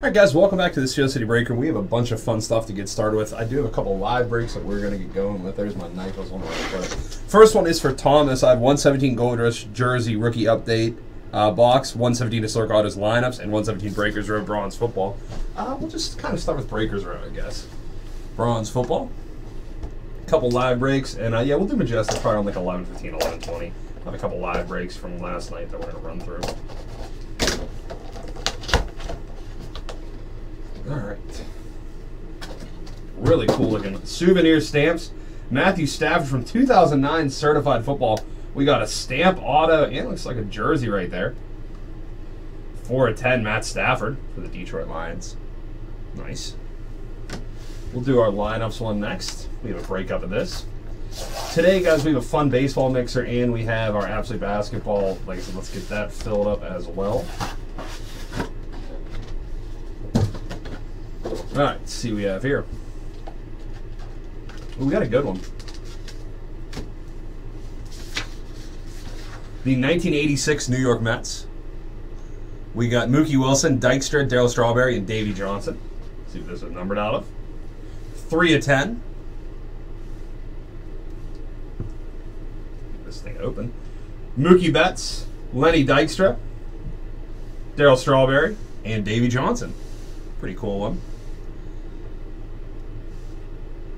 All right, guys, welcome back to the Steel City Breaker. We have a bunch of fun stuff to get started with. I do have a couple live breaks that we're going to get going with. There's my where I put it. First one is for Thomas. I have 117 Gold Rush Jersey rookie update uh, box, 117 Historic Autos lineups, and 117 Breakers Road Bronze Football. Uh, we'll just kind of start with Breakers Road, I guess. Bronze Football. A Couple live breaks, and uh, yeah, we'll do Majestic probably on like 11, 15, 11, 20. I Have a couple live breaks from last night that we're going to run through. All right. Really cool looking souvenir stamps. Matthew Stafford from 2009 certified football. We got a stamp auto it looks like a jersey right there. 4 of 10 Matt Stafford for the Detroit Lions. Nice. We'll do our lineups one next. We have a breakup of this. Today, guys, we have a fun baseball mixer and we have our absolute basketball. Like I said, let's get that filled up as well. All right, let's see what we have here. We got a good one. The 1986 New York Mets. We got Mookie Wilson, Dykstra, Darryl Strawberry, and Davey Johnson. Let's see what this is numbered out of. Three of ten. Get this thing open. Mookie Betts, Lenny Dykstra, Darryl Strawberry, and Davey Johnson. Pretty cool one.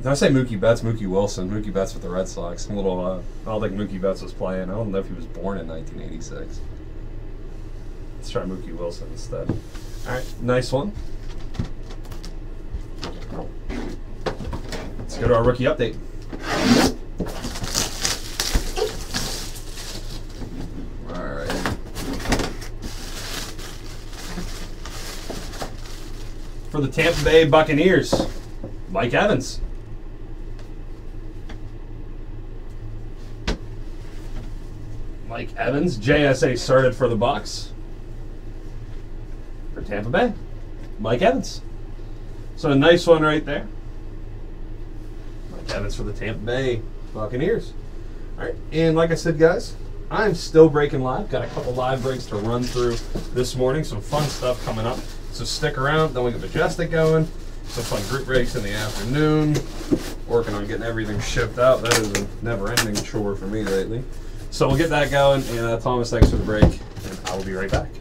Did I say Mookie Betts? Mookie Wilson. Mookie Betts with the Red Sox. I'm a little. Uh, I don't think Mookie Betts was playing. I don't know if he was born in 1986. Let's try Mookie Wilson instead. All right, nice one. Let's go to our rookie update. For the Tampa Bay Buccaneers, Mike Evans. Mike Evans, JSA started for the Bucs. For Tampa Bay, Mike Evans. So a nice one right there. Mike Evans for the Tampa Bay Buccaneers. All right, and like I said, guys, I'm still breaking live. Got a couple live breaks to run through this morning. Some fun stuff coming up. So stick around. Then we get Majestic going. Some fun group breaks in the afternoon. Working on getting everything shipped out. That is a never-ending chore for me lately. So we'll get that going. And uh, Thomas, thanks for the break. And I will be right back.